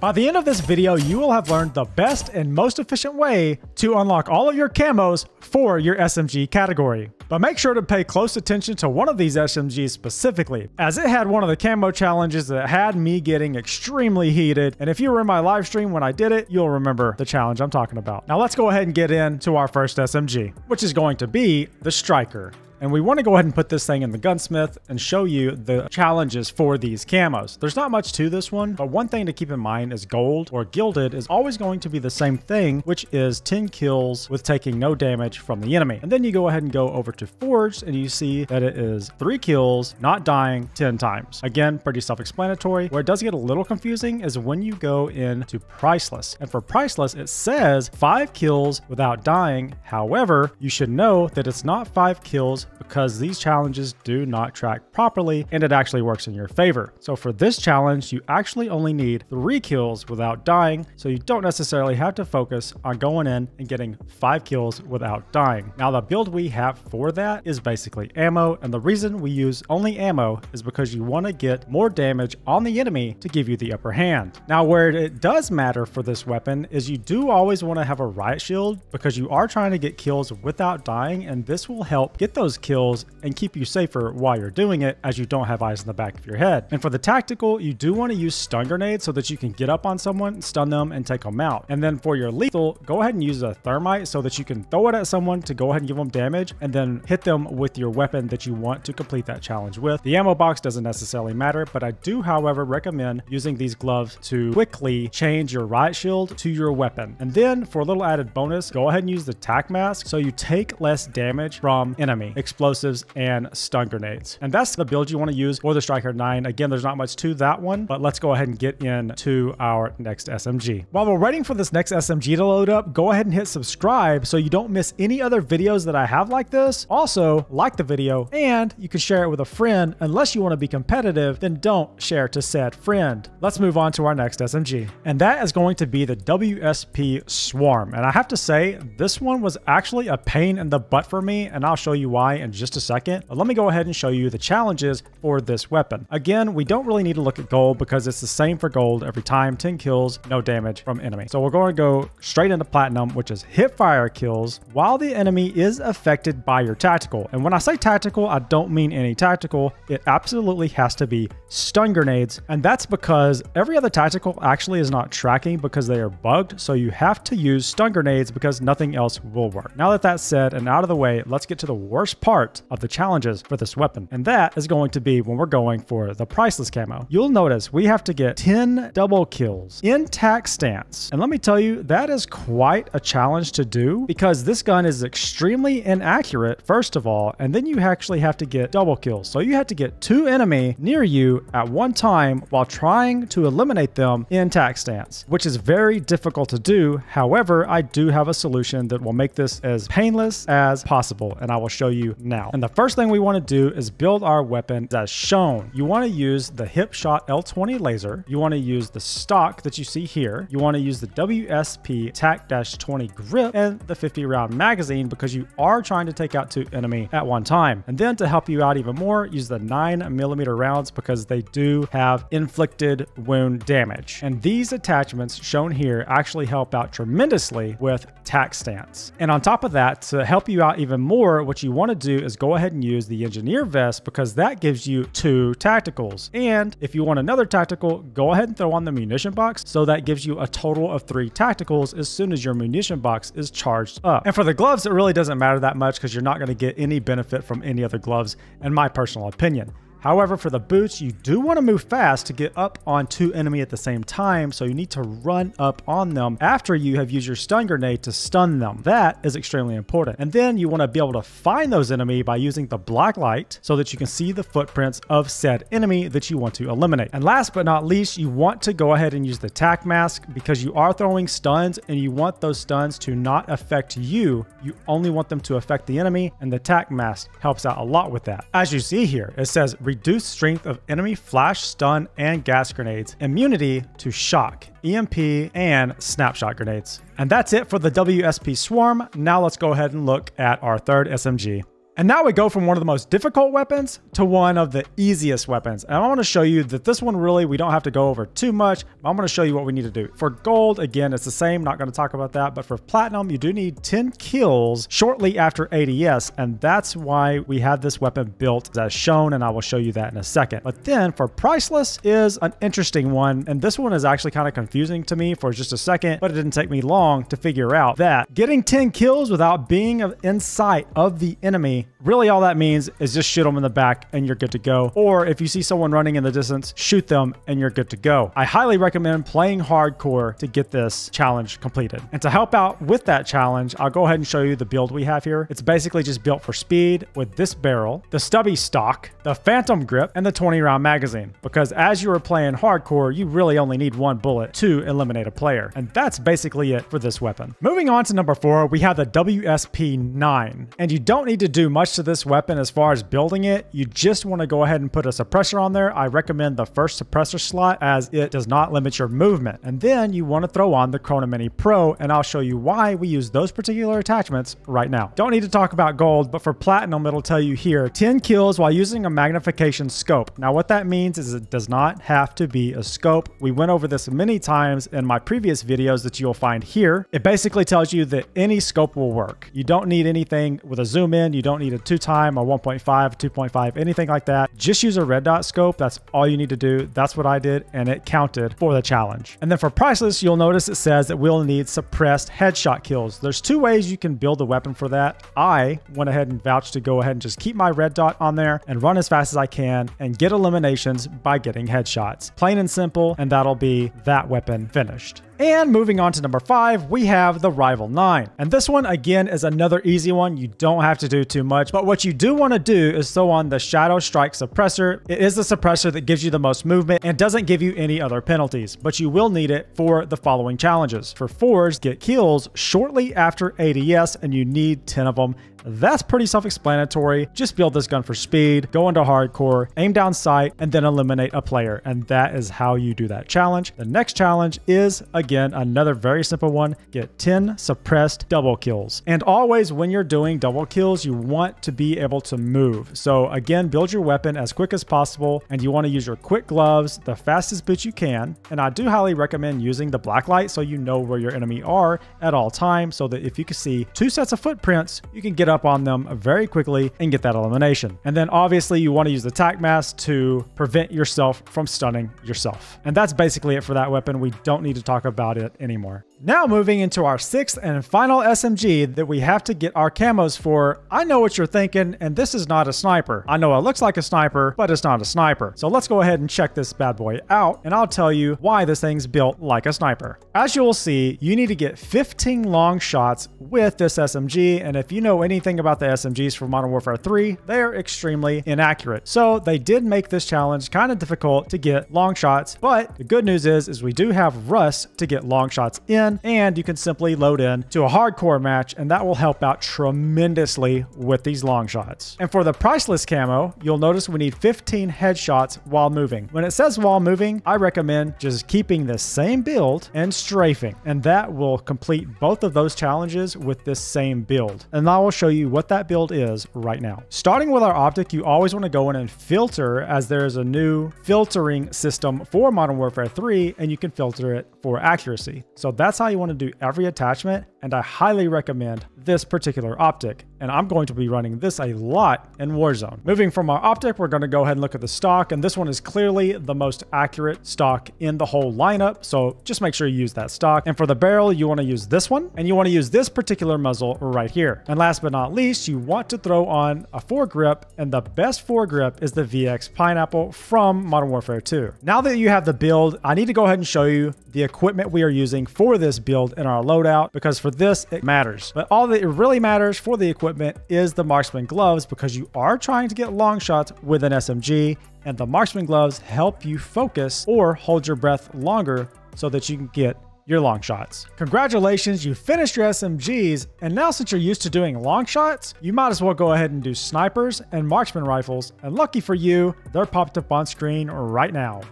By the end of this video, you will have learned the best and most efficient way to unlock all of your camos for your SMG category. But make sure to pay close attention to one of these SMGs specifically, as it had one of the camo challenges that had me getting extremely heated. And if you were in my live stream when I did it, you'll remember the challenge I'm talking about. Now let's go ahead and get into our first SMG, which is going to be the Striker. And we want to go ahead and put this thing in the gunsmith and show you the challenges for these camos. There's not much to this one, but one thing to keep in mind is gold or gilded is always going to be the same thing, which is 10 kills with taking no damage from the enemy. And then you go ahead and go over to forged and you see that it is three kills, not dying 10 times. Again, pretty self-explanatory. Where it does get a little confusing is when you go into priceless. And for priceless, it says five kills without dying. However, you should know that it's not five kills because these challenges do not track properly and it actually works in your favor. So for this challenge, you actually only need three kills without dying, so you don't necessarily have to focus on going in and getting five kills without dying. Now the build we have for that is basically ammo, and the reason we use only ammo is because you want to get more damage on the enemy to give you the upper hand. Now where it does matter for this weapon is you do always want to have a riot shield because you are trying to get kills without dying, and this will help get those kills and keep you safer while you're doing it as you don't have eyes in the back of your head. And for the tactical, you do want to use stun grenades so that you can get up on someone, stun them, and take them out. And then for your lethal, go ahead and use a thermite so that you can throw it at someone to go ahead and give them damage and then hit them with your weapon that you want to complete that challenge with. The ammo box doesn't necessarily matter, but I do, however, recommend using these gloves to quickly change your riot shield to your weapon. And then for a little added bonus, go ahead and use the tac mask so you take less damage from enemy explosives and stun grenades. And that's the build you want to use for the Striker 9. Again, there's not much to that one, but let's go ahead and get into our next SMG. While we're waiting for this next SMG to load up, go ahead and hit subscribe so you don't miss any other videos that I have like this. Also, like the video and you can share it with a friend. Unless you want to be competitive, then don't share to said friend. Let's move on to our next SMG. And that is going to be the WSP Swarm. And I have to say, this one was actually a pain in the butt for me, and I'll show you why in just a second. But let me go ahead and show you the challenges for this weapon. Again, we don't really need to look at gold because it's the same for gold every time, 10 kills, no damage from enemy. So we're going to go straight into platinum, which is hip fire kills while the enemy is affected by your tactical. And when I say tactical, I don't mean any tactical. It absolutely has to be stun grenades. And that's because every other tactical actually is not tracking because they are bugged. So you have to use stun grenades because nothing else will work. Now that that's said and out of the way, let's get to the worst part of the challenges for this weapon. And that is going to be when we're going for the priceless camo. You'll notice we have to get 10 double kills in tac stance. And let me tell you, that is quite a challenge to do because this gun is extremely inaccurate, first of all, and then you actually have to get double kills. So you have to get two enemy near you at one time while trying to eliminate them in tac stance, which is very difficult to do. However, I do have a solution that will make this as painless as possible, and I will show you now. And the first thing we want to do is build our weapon as shown. You want to use the Hipshot L20 laser. You want to use the stock that you see here. You want to use the WSP TAC-20 grip and the 50 round magazine because you are trying to take out two enemy at one time. And then to help you out even more, use the 9 millimeter rounds because they do have inflicted wound damage. And these attachments shown here actually help out tremendously with tac stance. And on top of that, to help you out even more, what you want to do is go ahead and use the engineer vest because that gives you two tacticals. And if you want another tactical, go ahead and throw on the munition box. So that gives you a total of three tacticals as soon as your munition box is charged up. And for the gloves, it really doesn't matter that much because you're not going to get any benefit from any other gloves, in my personal opinion. However, for the boots, you do want to move fast to get up on two enemy at the same time, so you need to run up on them after you have used your stun grenade to stun them. That is extremely important. And then you want to be able to find those enemy by using the black light so that you can see the footprints of said enemy that you want to eliminate. And last but not least, you want to go ahead and use the tac mask because you are throwing stuns and you want those stuns to not affect you. You only want them to affect the enemy and the tac mask helps out a lot with that. As you see here, it says reduced strength of enemy flash, stun, and gas grenades, immunity to shock, EMP, and snapshot grenades. And that's it for the WSP Swarm. Now let's go ahead and look at our third SMG. And now we go from one of the most difficult weapons to one of the easiest weapons. And I want to show you that this one really, we don't have to go over too much. I'm going to show you what we need to do. For gold, again, it's the same, not going to talk about that. But for platinum, you do need 10 kills shortly after ADS. And that's why we had this weapon built as shown. And I will show you that in a second. But then for priceless is an interesting one. And this one is actually kind of confusing to me for just a second, but it didn't take me long to figure out that getting 10 kills without being in sight of the enemy, really all that means is just shoot them in the back and you're good to go. Or if you see someone running in the distance, shoot them and you're good to go. I highly recommend playing hardcore to get this challenge completed. And to help out with that challenge, I'll go ahead and show you the build we have here. It's basically just built for speed with this barrel, the stubby stock, the phantom grip, and the 20 round magazine. Because as you are playing hardcore, you really only need one bullet to eliminate a player. And that's basically it for this weapon. Moving on to number four, we have the WSP-9. And you don't need to do much to this weapon as far as building it. You just want to go ahead and put a suppressor on there. I recommend the first suppressor slot as it does not limit your movement. And then you want to throw on the Cronen Mini Pro and I'll show you why we use those particular attachments right now. Don't need to talk about gold, but for platinum, it'll tell you here 10 kills while using a magnification scope. Now what that means is it does not have to be a scope. We went over this many times in my previous videos that you'll find here. It basically tells you that any scope will work. You don't need anything with a zoom in. You don't need a two time, a 1.5, 2.5, anything like that. Just use a red dot scope. That's all you need to do. That's what I did and it counted for the challenge. And then for priceless, you'll notice it says that we'll need suppressed headshot kills. There's two ways you can build a weapon for that. I went ahead and vouched to go ahead and just keep my red dot on there and run as fast as I can and get eliminations by getting headshots. Plain and simple, and that'll be that weapon finished. And moving on to number five, we have the Rival 9. And this one, again, is another easy one. You don't have to do too much, but what you do want to do is throw on the Shadow Strike Suppressor. It is the suppressor that gives you the most movement and doesn't give you any other penalties, but you will need it for the following challenges. For fours, get kills shortly after ADS, and you need 10 of them that's pretty self-explanatory. Just build this gun for speed, go into hardcore, aim down sight, and then eliminate a player. And that is how you do that challenge. The next challenge is, again, another very simple one. Get 10 suppressed double kills. And always when you're doing double kills, you want to be able to move. So again, build your weapon as quick as possible, and you want to use your quick gloves the fastest bit you can. And I do highly recommend using the black light so you know where your enemy are at all times so that if you can see two sets of footprints, you can get up on them very quickly and get that elimination. And then obviously you want to use the tac mask to prevent yourself from stunning yourself. And that's basically it for that weapon. We don't need to talk about it anymore. Now moving into our sixth and final SMG that we have to get our camos for, I know what you're thinking, and this is not a sniper. I know it looks like a sniper, but it's not a sniper. So let's go ahead and check this bad boy out, and I'll tell you why this thing's built like a sniper. As you will see, you need to get 15 long shots with this SMG, and if you know anything about the SMGs for Modern Warfare 3, they are extremely inaccurate. So they did make this challenge kind of difficult to get long shots, but the good news is, is we do have Rust to get long shots in, in, and you can simply load in to a hardcore match, and that will help out tremendously with these long shots. And for the priceless camo, you'll notice we need 15 headshots while moving. When it says while moving, I recommend just keeping the same build and strafing, and that will complete both of those challenges with this same build. And I will show you what that build is right now. Starting with our optic, you always want to go in and filter as there is a new filtering system for Modern Warfare 3, and you can filter it for accuracy. So that's how you want to do every attachment, and I highly recommend this particular optic. And I'm going to be running this a lot in Warzone. Moving from our optic, we're going to go ahead and look at the stock, and this one is clearly the most accurate stock in the whole lineup, so just make sure you use that stock. And for the barrel, you want to use this one, and you want to use this particular muzzle right here. And last but not least, you want to throw on a foregrip, and the best foregrip is the VX Pineapple from Modern Warfare 2. Now that you have the build, I need to go ahead and show you the equipment we are using for this build in our loadout, because for this, it matters. But all that really matters for the equipment is the marksman gloves because you are trying to get long shots with an SMG and the marksman gloves help you focus or hold your breath longer so that you can get your long shots. Congratulations, you finished your SMGs, and now since you're used to doing long shots, you might as well go ahead and do snipers and marksman rifles, and lucky for you, they're popped up on screen right now.